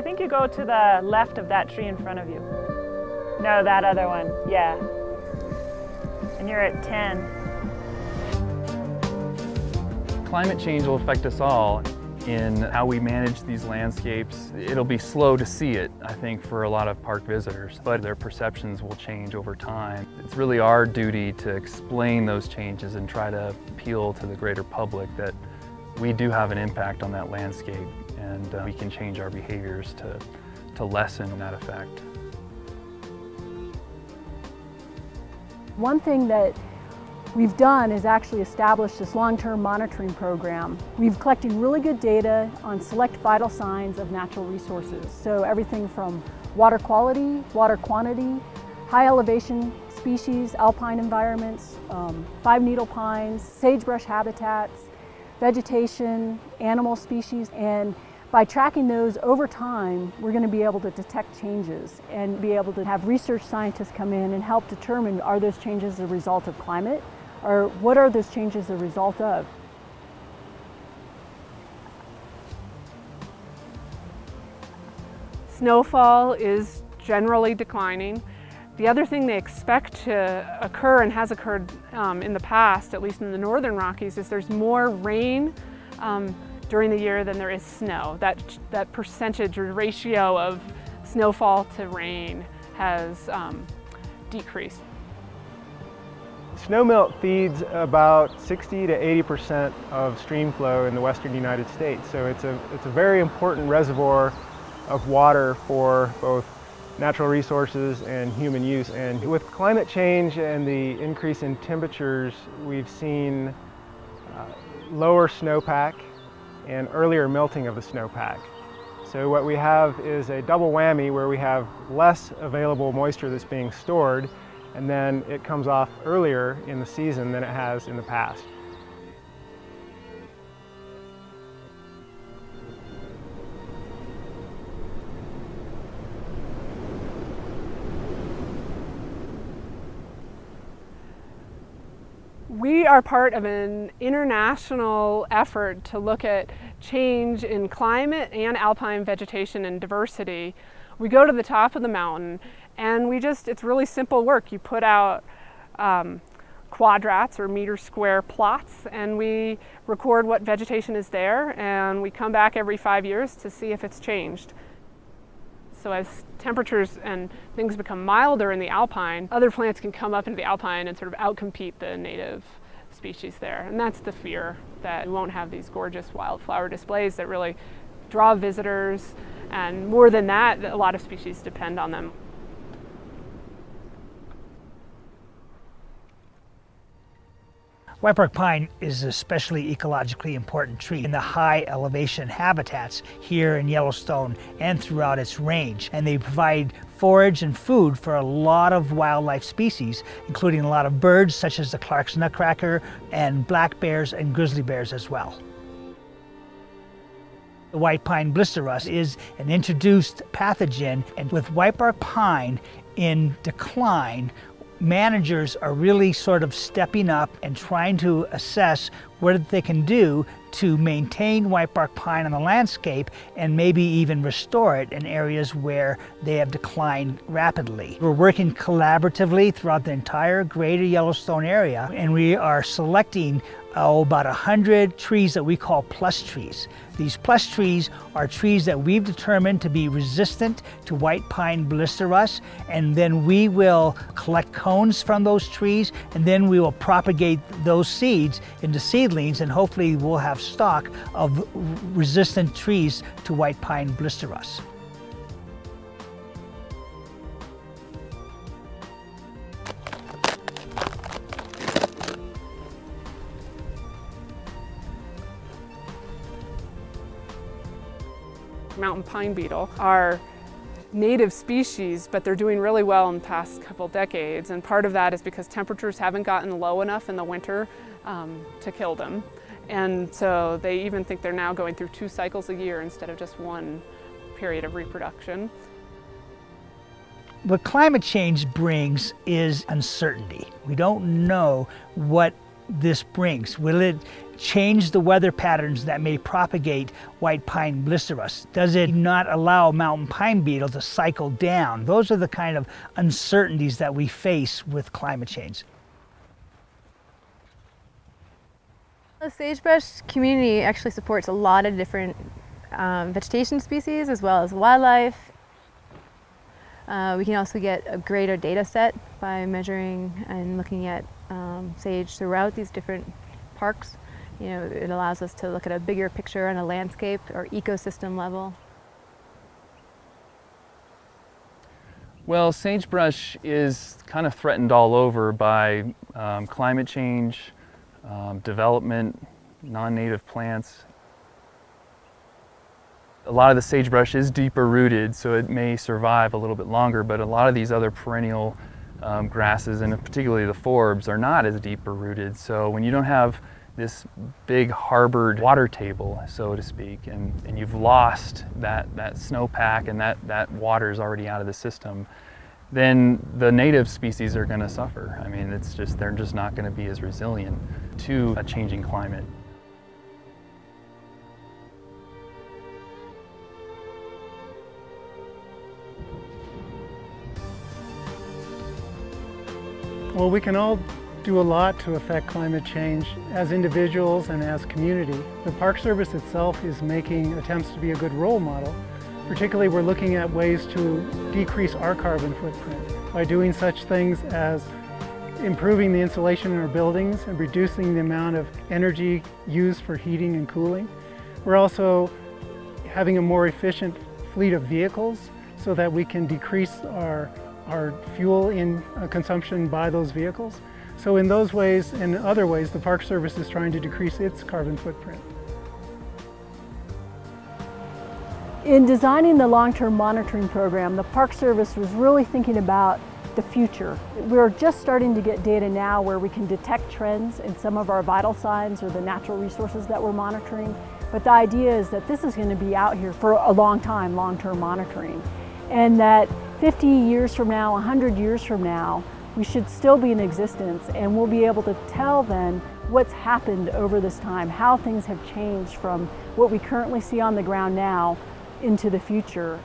think you go to the left of that tree in front of you. No, that other one, yeah. And you're at 10. Climate change will affect us all in how we manage these landscapes. It'll be slow to see it, I think, for a lot of park visitors, but their perceptions will change over time. It's really our duty to explain those changes and try to appeal to the greater public that we do have an impact on that landscape and uh, we can change our behaviors to, to lessen that effect. One thing that we've done is actually establish this long-term monitoring program. We've collected really good data on select vital signs of natural resources. So everything from water quality, water quantity, high elevation species, alpine environments, um, five needle pines, sagebrush habitats, vegetation, animal species, and by tracking those over time, we're going to be able to detect changes and be able to have research scientists come in and help determine are those changes a result of climate or what are those changes a result of? Snowfall is generally declining. The other thing they expect to occur and has occurred um, in the past, at least in the northern Rockies, is there's more rain um, during the year than there is snow. That, that percentage or ratio of snowfall to rain has um, decreased. Snowmelt feeds about 60 to 80% of stream flow in the western United States. So it's a, it's a very important reservoir of water for both natural resources and human use. And with climate change and the increase in temperatures, we've seen uh, lower snowpack and earlier melting of the snowpack. So what we have is a double whammy where we have less available moisture that's being stored and then it comes off earlier in the season than it has in the past. We are part of an international effort to look at change in climate and alpine vegetation and diversity. We go to the top of the mountain and we just, it's really simple work. You put out um, quadrats or meter square plots and we record what vegetation is there and we come back every five years to see if it's changed. So as temperatures and things become milder in the alpine, other plants can come up into the alpine and sort of outcompete the native species there. And that's the fear that we won't have these gorgeous wildflower displays that really draw visitors. And more than that, a lot of species depend on them. Whitebark pine is an especially ecologically important tree in the high elevation habitats here in Yellowstone and throughout its range. And they provide forage and food for a lot of wildlife species, including a lot of birds such as the Clark's nutcracker and black bears and grizzly bears as well. The white pine blister rust is an introduced pathogen and with whitebark pine in decline, managers are really sort of stepping up and trying to assess what they can do to maintain whitebark pine on the landscape and maybe even restore it in areas where they have declined rapidly. We're working collaboratively throughout the entire greater Yellowstone area and we are selecting oh, about 100 trees that we call plus trees. These plus trees are trees that we've determined to be resistant to white pine blister rust, and then we will collect cones from those trees, and then we will propagate those seeds into seedlings, and hopefully we'll have stock of resistant trees to white pine blister rust. mountain pine beetle are native species, but they're doing really well in the past couple decades. And part of that is because temperatures haven't gotten low enough in the winter um, to kill them. And so they even think they're now going through two cycles a year instead of just one period of reproduction. What climate change brings is uncertainty. We don't know what this brings? Will it change the weather patterns that may propagate white pine blister rust? Does it not allow mountain pine beetle to cycle down? Those are the kind of uncertainties that we face with climate change. The sagebrush community actually supports a lot of different um, vegetation species as well as wildlife. Uh, we can also get a greater data set by measuring and looking at um, sage throughout these different parks. You know, it allows us to look at a bigger picture on a landscape or ecosystem level. Well, sagebrush is kind of threatened all over by um, climate change, um, development, non-native plants. A lot of the sagebrush is deeper rooted, so it may survive a little bit longer, but a lot of these other perennial um, grasses, and particularly the forbs, are not as deeper rooted. So when you don't have this big harbored water table, so to speak, and, and you've lost that, that snowpack and that, that water is already out of the system, then the native species are going to suffer. I mean, it's just, they're just not going to be as resilient to a changing climate. Well, we can all do a lot to affect climate change as individuals and as community. The Park Service itself is making attempts to be a good role model. Particularly, we're looking at ways to decrease our carbon footprint by doing such things as improving the insulation in our buildings and reducing the amount of energy used for heating and cooling. We're also having a more efficient fleet of vehicles so that we can decrease our, our fuel in uh, consumption by those vehicles. So in those ways and other ways, the Park Service is trying to decrease its carbon footprint. In designing the long-term monitoring program, the Park Service was really thinking about the future. We're just starting to get data now where we can detect trends in some of our vital signs or the natural resources that we're monitoring. But the idea is that this is going to be out here for a long time, long-term monitoring. And that 50 years from now, 100 years from now, we should still be in existence and we'll be able to tell then what's happened over this time, how things have changed from what we currently see on the ground now into the future